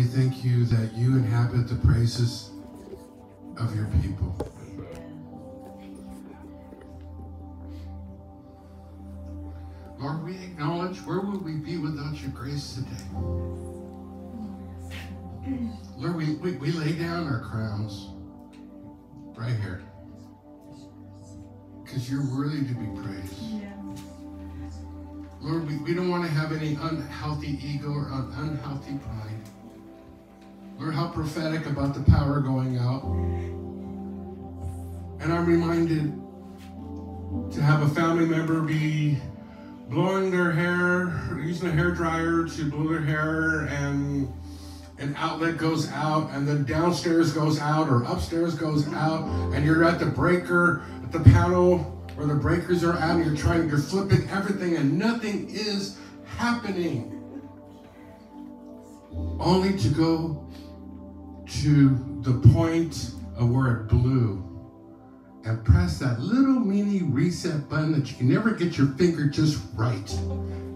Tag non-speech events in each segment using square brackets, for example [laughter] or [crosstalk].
we thank you that you inhabit the praises of your people. Lord, we acknowledge where would we be without your grace today? Lord, we, we, we lay down our crowns right here because you're worthy to be praised. Lord, we, we don't want to have any unhealthy ego or unhealthy pride. Lord, how prophetic about the power going out. And I'm reminded to have a family member be blowing their hair, using a hair dryer to blow their hair, and an outlet goes out, and then downstairs goes out, or upstairs goes out, and you're at the breaker, at the panel where the breakers are out, and you're trying, you're flipping everything, and nothing is happening. Only to go to the point of where it blew and press that little mini reset button that you can never get your finger just right.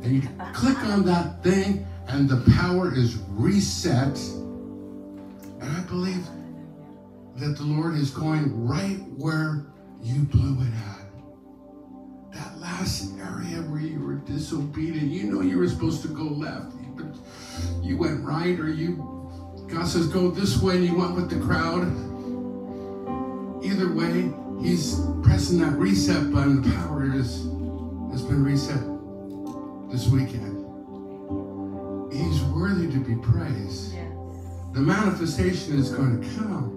And you click on that thing and the power is reset. And I believe that the Lord is going right where you blew it at. That last area where you were disobedient, you know you were supposed to go left, but you went right, or you, God says, go this way, and you went with the crowd. Either way, He's pressing that reset button. The power is, has been reset this weekend. He's worthy to be praised. Yes. The manifestation is going to come.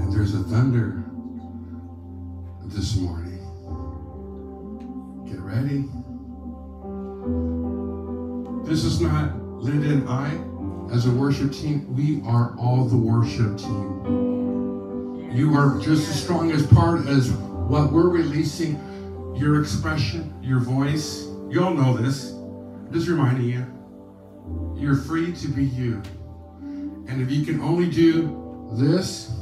And there's a thunder this morning. Get ready. This is not Linda and I as a worship team. We are all the worship team. You are just as strong as part as what we're releasing your expression, your voice. You all know this. I'm just reminding you. You're free to be you. And if you can only do this,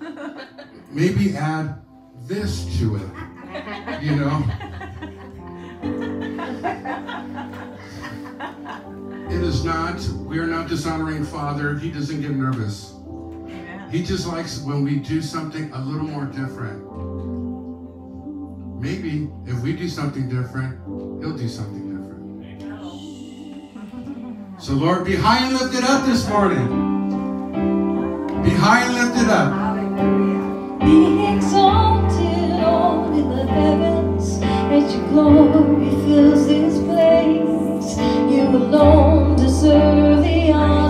[laughs] maybe add this to it. You know? Is not, we are not dishonoring Father. He doesn't get nervous. Amen. He just likes when we do something a little more different. Maybe if we do something different, He'll do something different. So, Lord, be high and lifted up this morning. Be high and lifted up. Be exalted on in the heavens as your glory fills this place. You alone deserve the honor.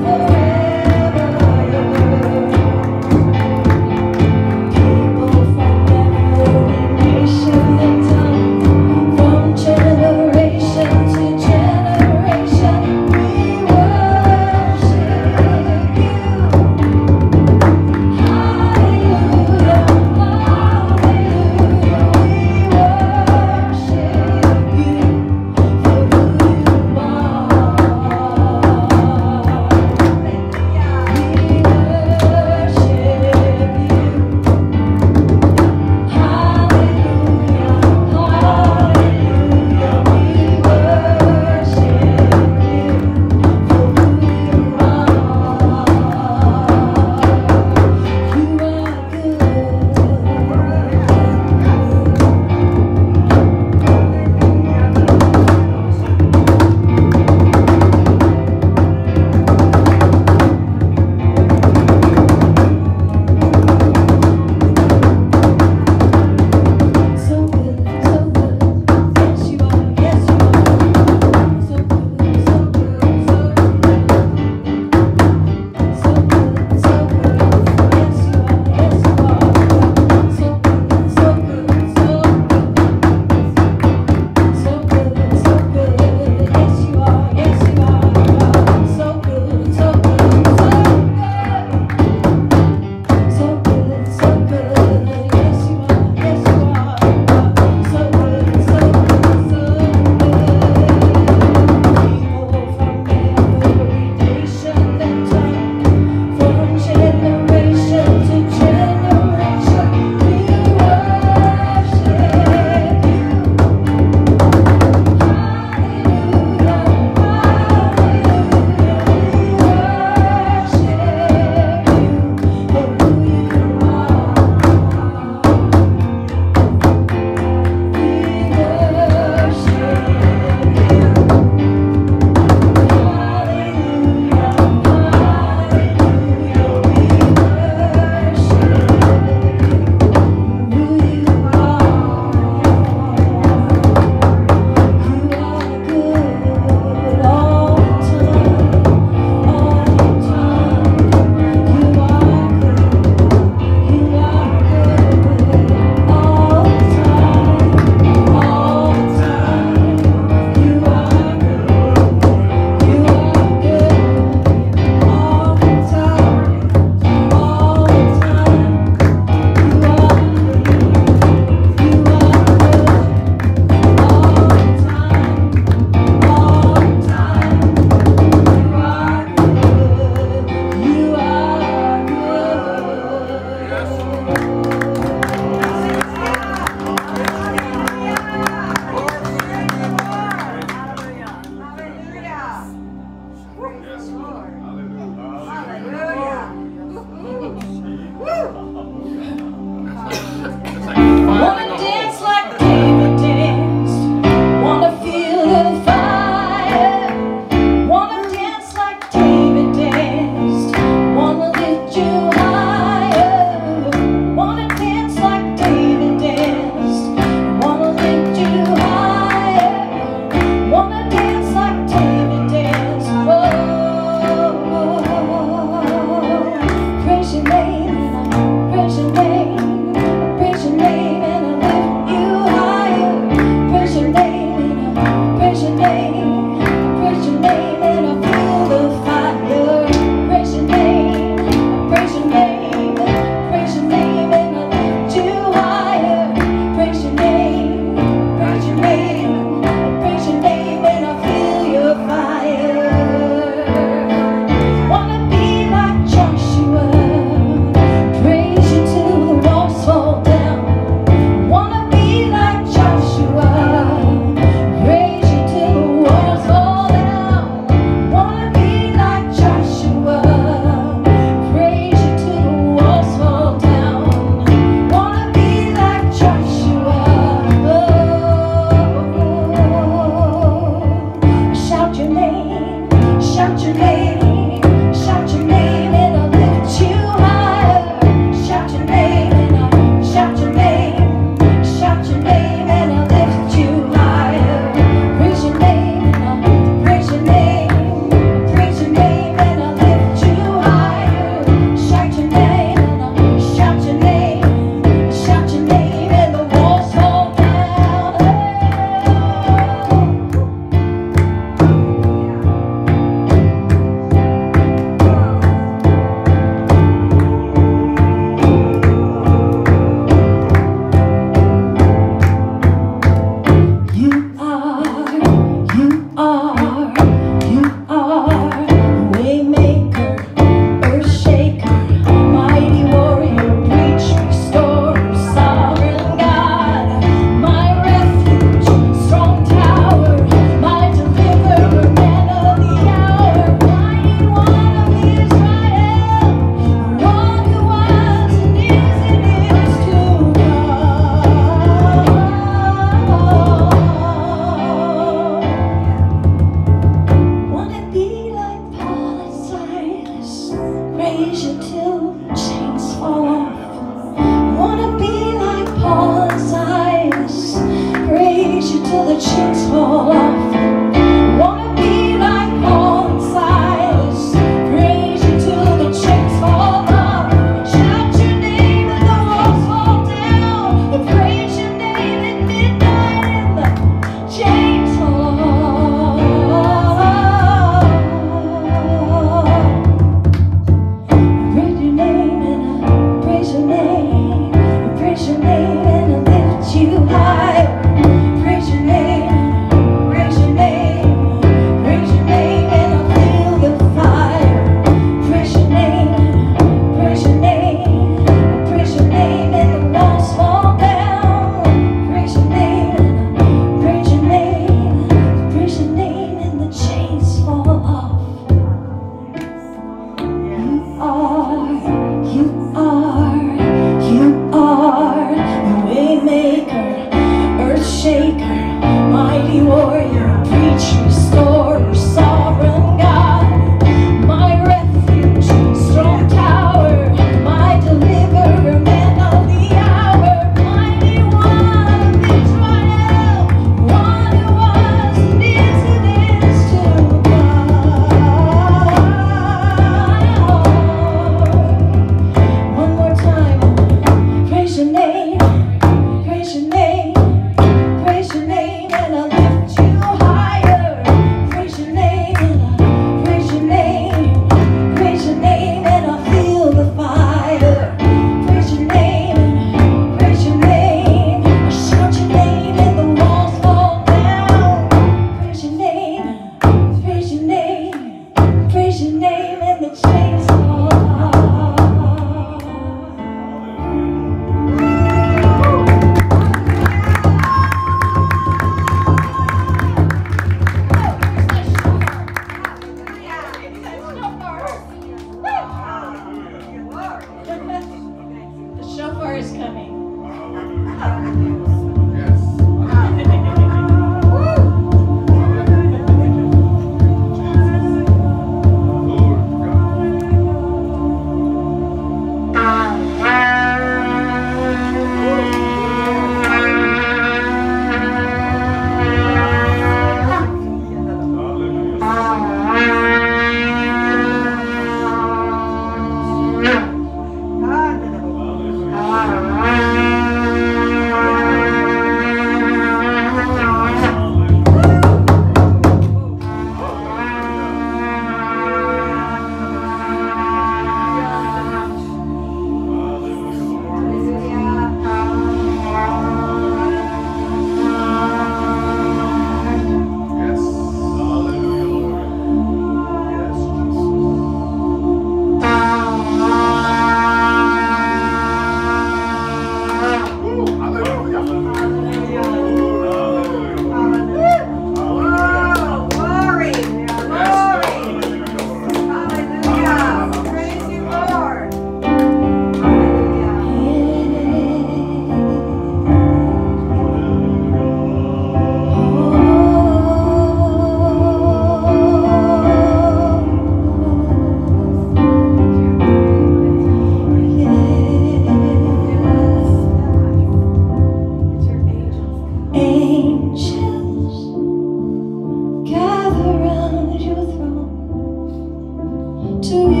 to you.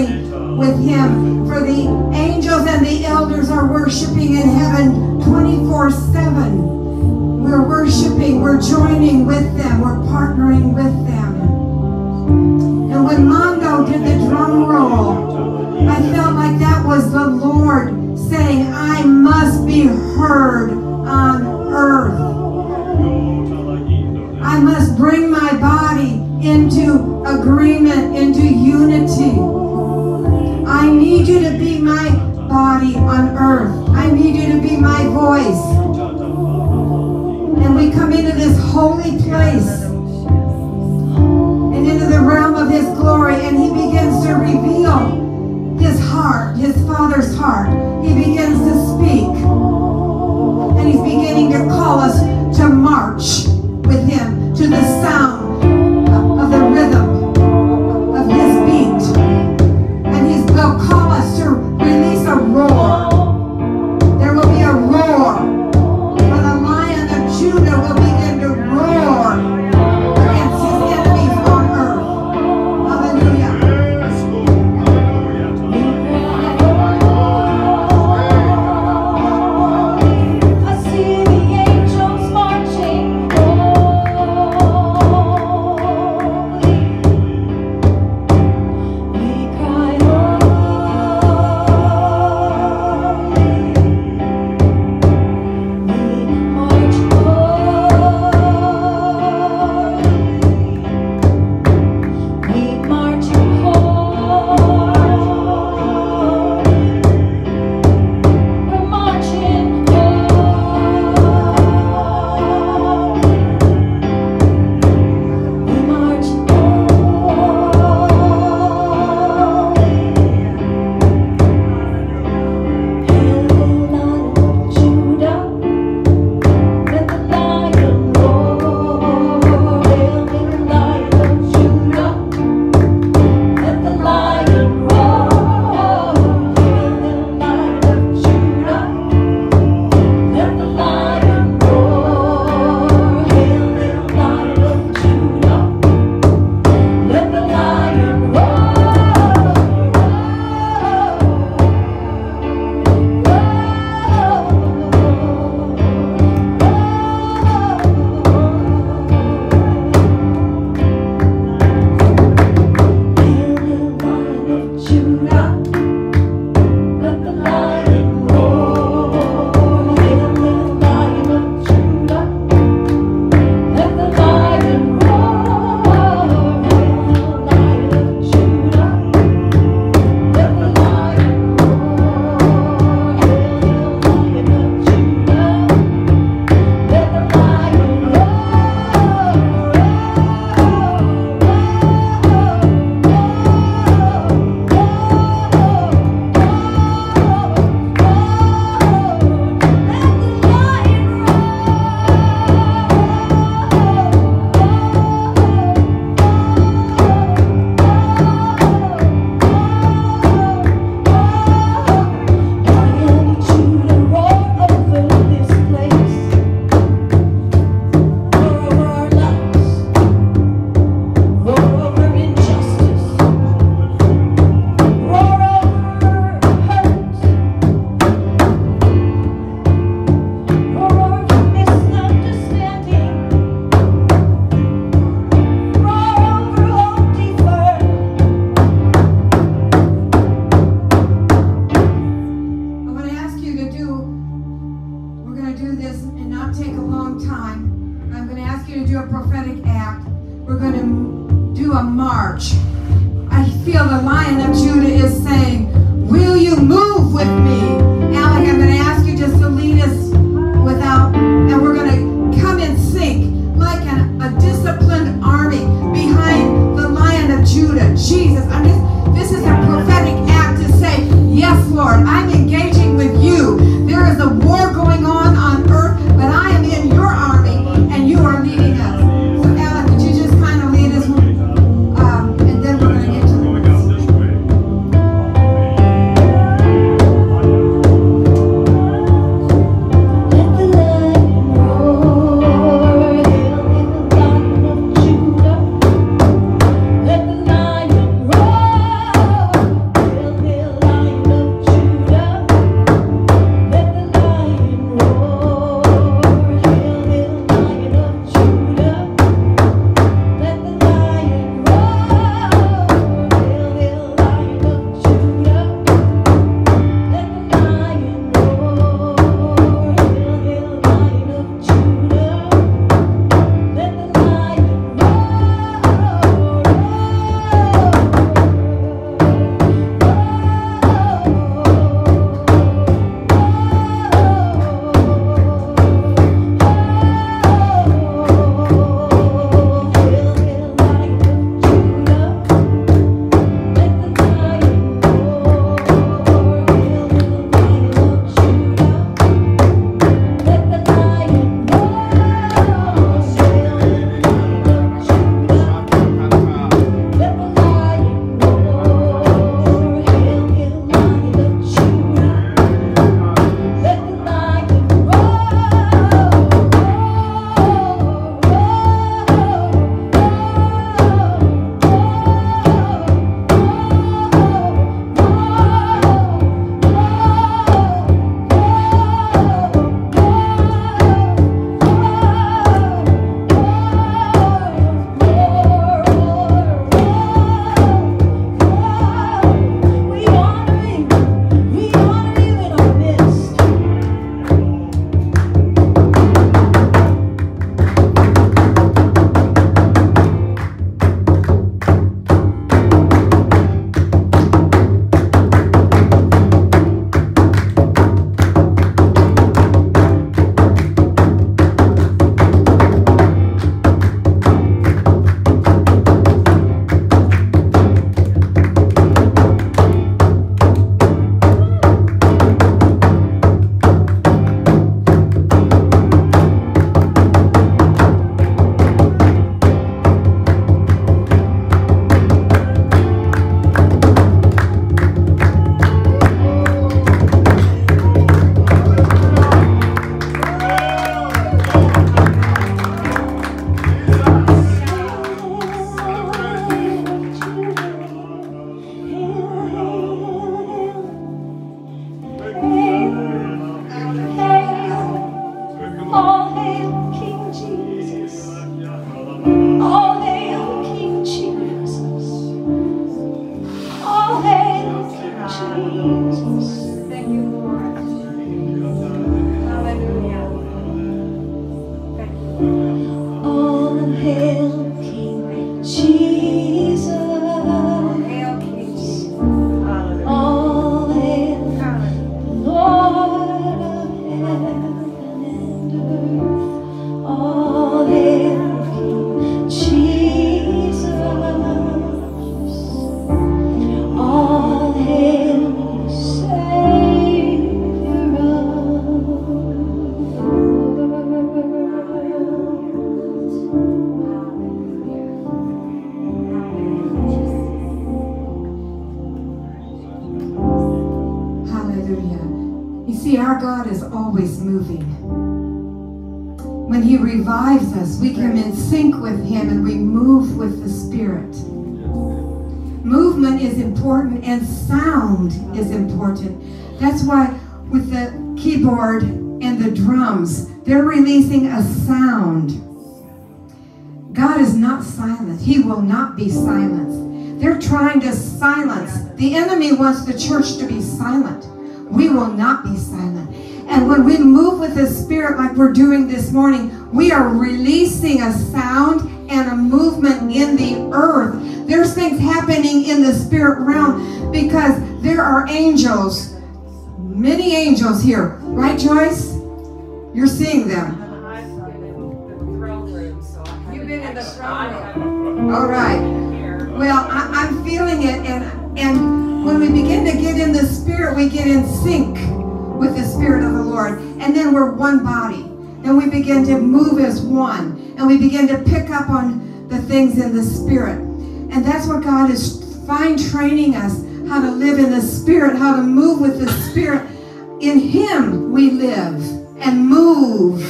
with Him. For the angels and the elders are worshiping in heaven 24 7. We're worshiping, we're joining with them, we're partnering with them. And when Mando did the drum roll, I felt like that was the Lord saying, I must be heard on earth. I must bring my body into agreement, into unity. I need you to be my body on earth. I need you to be my voice. And we come into this holy place and into the realm of his glory and he begins to reveal his heart, his father's heart. He begins to speak and he's beginning to call us to march with him to the sound They're trying to silence. The enemy wants the church to be silent. We will not be silent. And when we move with the Spirit like we're doing this morning, we are releasing a sound and a movement in the earth. There's things happening in the spirit realm because there are angels, many angels here. Right, Joyce? You're seeing them. You've been in the throne room. All right. Well, I, am feeling it, and and when we begin to get in the spirit, we get in sync with the spirit of the Lord, and then we're one body, and we begin to move as one, and we begin to pick up on the things in the spirit, and that's what God is fine training us how to live in the spirit, how to move with the spirit. In Him we live and move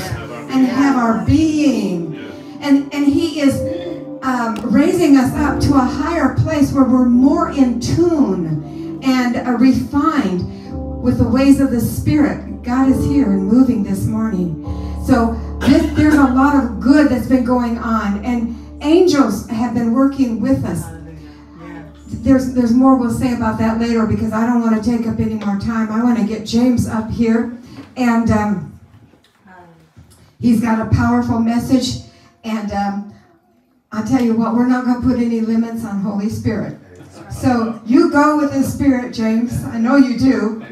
and have our being. And, and He is um, raising us up to a higher place where we're more in tune and uh, refined with the ways of the Spirit. God is here and moving this morning. So this, there's a lot of good that's been going on. And angels have been working with us. There's, there's more we'll say about that later because I don't want to take up any more time. I want to get James up here. And um, He's got a powerful message. And um, I'll tell you what, we're not going to put any limits on Holy Spirit. So you go with the Spirit, James. I know you do.